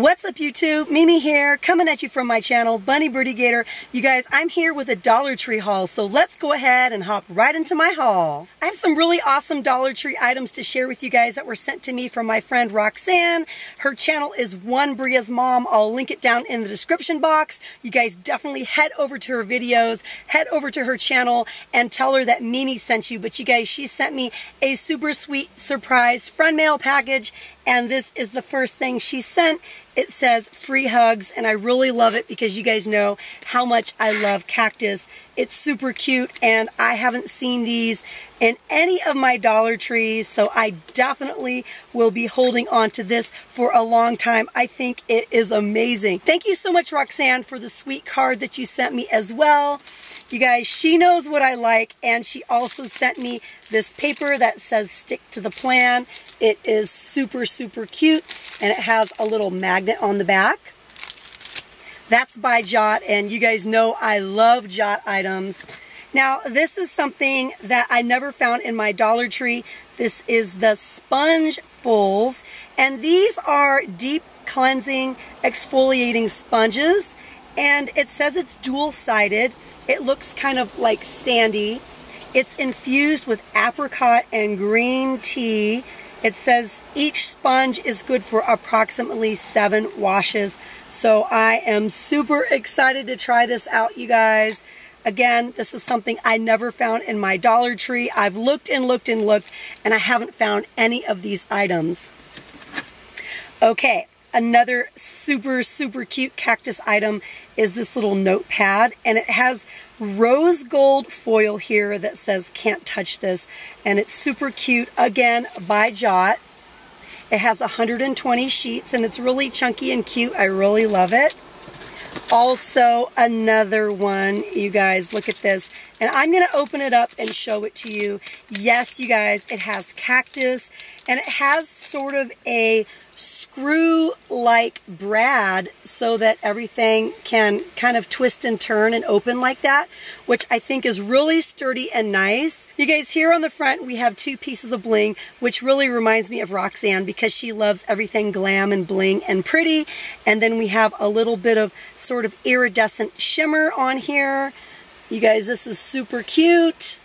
What's up YouTube? Mimi here, coming at you from my channel, Bunny Birdy Gator. You guys, I'm here with a Dollar Tree haul, so let's go ahead and hop right into my haul. I have some really awesome Dollar Tree items to share with you guys that were sent to me from my friend Roxanne. Her channel is One Bria's Mom. I'll link it down in the description box. You guys definitely head over to her videos, head over to her channel, and tell her that Mimi sent you. But you guys, she sent me a super sweet surprise friend mail package and this is the first thing she sent. It says free hugs, and I really love it because you guys know how much I love cactus. It's super cute, and I haven't seen these in any of my Dollar Trees, so I definitely will be holding on to this for a long time. I think it is amazing. Thank you so much, Roxanne, for the sweet card that you sent me as well. You guys, she knows what I like, and she also sent me this paper that says stick to the plan. It is super, super cute, and it has a little magnet on the back. That's by Jot, and you guys know I love Jot items. Now, this is something that I never found in my Dollar Tree. This is the Sponge Fulls, and these are deep cleansing exfoliating sponges, and it says it's dual-sided. It looks kind of like sandy. It's infused with apricot and green tea. It says each sponge is good for approximately seven washes. So I am super excited to try this out, you guys. Again, this is something I never found in my Dollar Tree. I've looked and looked and looked, and I haven't found any of these items. Okay, Another super, super cute cactus item is this little notepad and it has rose gold foil here that says can't touch this and it's super cute again by Jot. It has 120 sheets and it's really chunky and cute. I really love it. Also another one, you guys, look at this. And I'm to open it up and show it to you. Yes, you guys, it has cactus and it has sort of a screw like brad so that everything can kind of twist and turn and open like that, which I think is really sturdy and nice. You guys, here on the front, we have two pieces of bling, which really reminds me of Roxanne because she loves everything glam and bling and pretty. And then we have a little bit of sort of iridescent shimmer on here. You guys, this is super cute.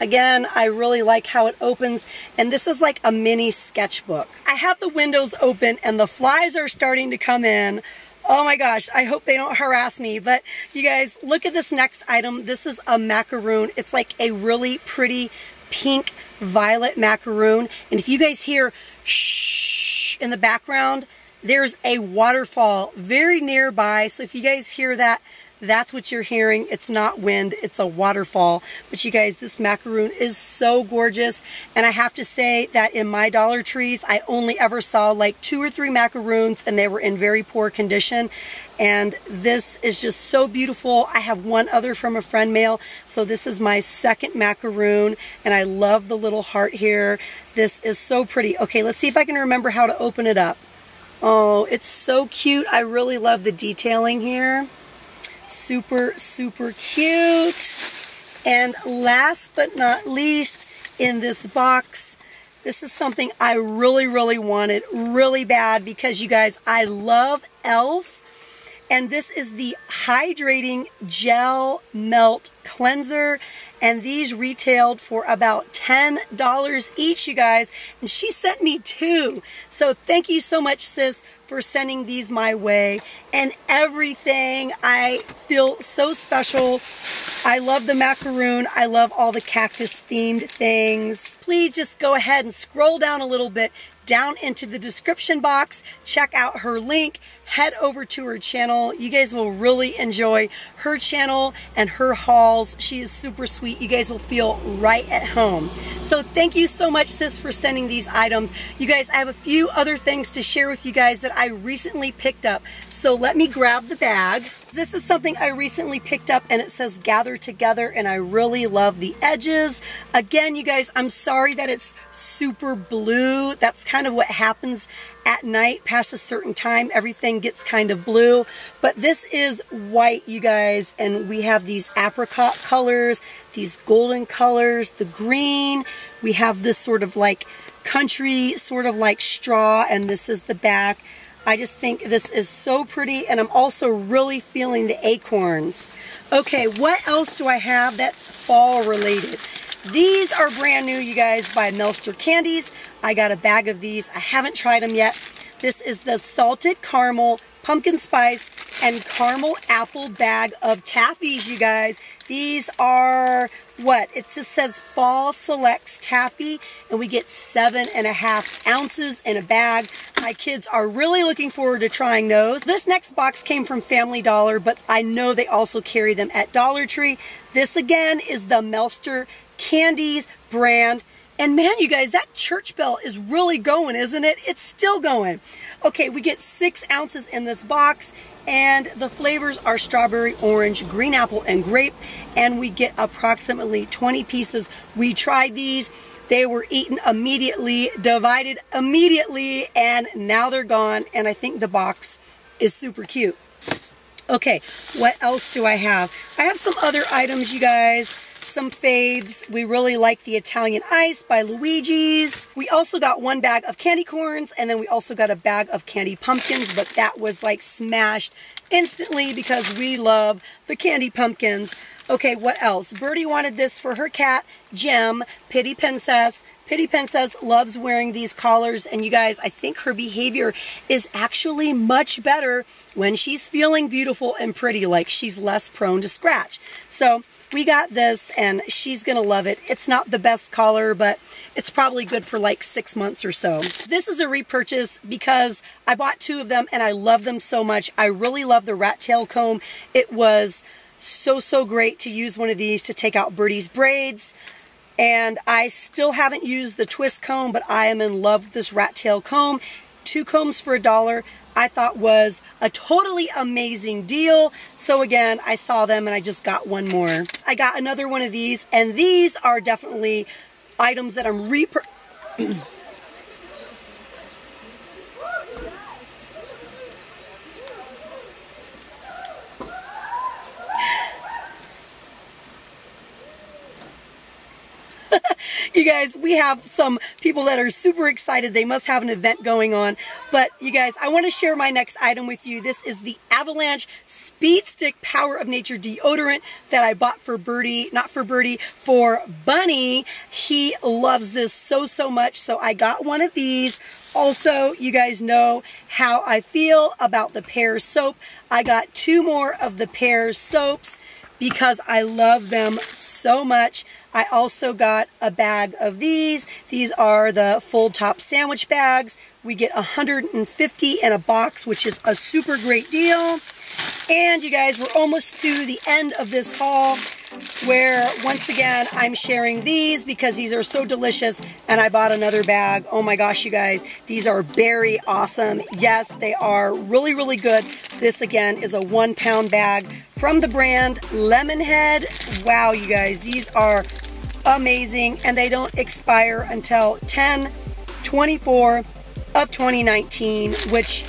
Again, I really like how it opens, and this is like a mini sketchbook. I have the windows open and the flies are starting to come in. Oh my gosh, I hope they don't harass me. But you guys, look at this next item. This is a macaroon. It's like a really pretty pink violet macaroon. And if you guys hear shh in the background, there's a waterfall very nearby. So if you guys hear that, that's what you're hearing. It's not wind, it's a waterfall. But you guys, this macaroon is so gorgeous. And I have to say that in my Dollar Trees, I only ever saw like two or three macaroons and they were in very poor condition. And this is just so beautiful. I have one other from a friend mail. So this is my second macaroon and I love the little heart here. This is so pretty. Okay, let's see if I can remember how to open it up. Oh, it's so cute. I really love the detailing here. Super, super cute. And last but not least, in this box, this is something I really, really wanted really bad because you guys, I love e.l.f. And this is the Hydrating Gel Melt Cleanser. And these retailed for about $10 each, you guys. And she sent me two. So thank you so much, sis, for sending these my way. And everything, I feel so special. I love the macaroon. I love all the cactus themed things. Please just go ahead and scroll down a little bit down into the description box. Check out her link. Head over to her channel. You guys will really enjoy her channel and her hauls. She is super sweet. You guys will feel right at home. So thank you so much, sis, for sending these items. You guys, I have a few other things to share with you guys that I recently picked up. So let me grab the bag. This is something I recently picked up and it says gather together and I really love the edges. Again, you guys, I'm sorry that it's super blue. That's kind of what happens at night past a certain time. Everything gets kind of blue, but this is white, you guys, and we have these apricot colors, these golden colors, the green. We have this sort of like country, sort of like straw, and this is the back. I just think this is so pretty and I'm also really feeling the acorns. Okay, what else do I have that's fall related? These are brand new, you guys, by Melster Candies. I got a bag of these. I haven't tried them yet. This is the salted caramel, pumpkin spice, and caramel apple bag of taffies, you guys. These are what? It just says Fall Selects Taffy, and we get seven and a half ounces in a bag. My kids are really looking forward to trying those. This next box came from Family Dollar, but I know they also carry them at Dollar Tree. This again is the Melster Candies brand. And man, you guys, that church bell is really going, isn't it? It's still going. Okay, we get six ounces in this box and the flavors are strawberry, orange, green apple, and grape. And we get approximately 20 pieces. We tried these. They were eaten immediately, divided immediately, and now they're gone. And I think the box is super cute. Okay, what else do I have? I have some other items, you guys some faves. We really like the Italian Ice by Luigi's. We also got one bag of candy corns and then we also got a bag of candy pumpkins, but that was like smashed instantly because we love the candy pumpkins. Okay, what else? Birdie wanted this for her cat, Gem, Pity Princess. Pity Princess loves wearing these collars, and you guys, I think her behavior is actually much better when she's feeling beautiful and pretty, like she's less prone to scratch. So we got this and she's gonna love it. It's not the best collar, but it's probably good for like six months or so. This is a repurchase because I bought two of them and I love them so much. I really love the rat tail comb. It was so, so great to use one of these to take out Birdie's braids. And I still haven't used the twist comb, but I am in love with this rat tail comb. Two combs for a dollar. I thought was a totally amazing deal. So again, I saw them and I just got one more. I got another one of these and these are definitely items that I'm repur you guys, we have some people that are super excited. They must have an event going on. But you guys, I want to share my next item with you. This is the Avalanche Speed Stick Power of Nature deodorant that I bought for Birdie, not for Birdie, for Bunny. He loves this so, so much. So I got one of these. Also, you guys know how I feel about the Pear soap. I got two more of the Pear soaps because I love them so much. I also got a bag of these. These are the full top sandwich bags. We get 150 in a box, which is a super great deal. And you guys, we're almost to the end of this haul where once again I'm sharing these because these are so delicious and I bought another bag. Oh my gosh, you guys, these are very awesome. Yes, they are really, really good. This again is a one pound bag from the brand Lemonhead. Wow, you guys, these are amazing and they don't expire until 10 24 of 2019, which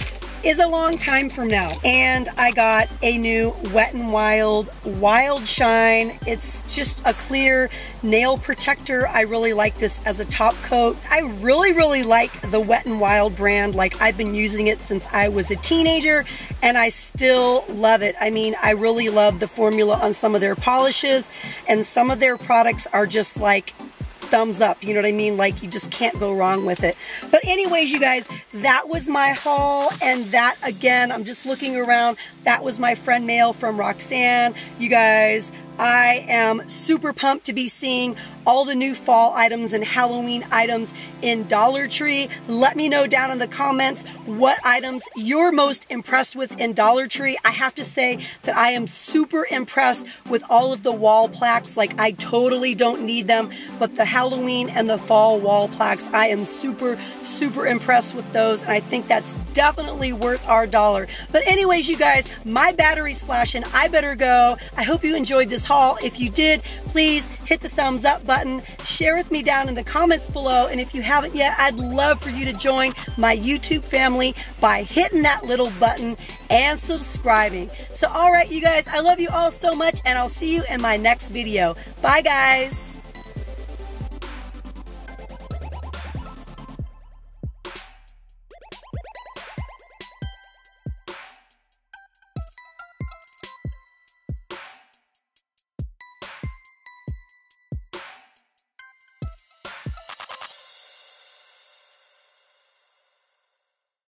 is a long time from now. And I got a new Wet n Wild Wild Shine. It's just a clear nail protector. I really like this as a top coat. I really, really like the Wet n Wild brand. Like I've been using it since I was a teenager and I still love it. I mean, I really love the formula on some of their polishes and some of their products are just like thumbs up. You know what I mean? Like you just can't go wrong with it. But anyways, you guys, that was my haul. And that again, I'm just looking around. That was my friend mail from Roxanne. You guys, I am super pumped to be seeing all the new fall items and Halloween items in Dollar Tree. Let me know down in the comments what items you're most impressed with in Dollar Tree. I have to say that I am super impressed with all of the wall plaques. Like I totally don't need them, but the Halloween and the fall wall plaques, I am super, super impressed with those. And I think that's definitely worth our dollar. But anyways, you guys, my battery's flashing. I better go. I hope you enjoyed this haul. If you did, please hit the thumbs up button, share with me down in the comments below, and if you haven't yet, I'd love for you to join my YouTube family by hitting that little button and subscribing. So all right, you guys, I love you all so much, and I'll see you in my next video. Bye, guys.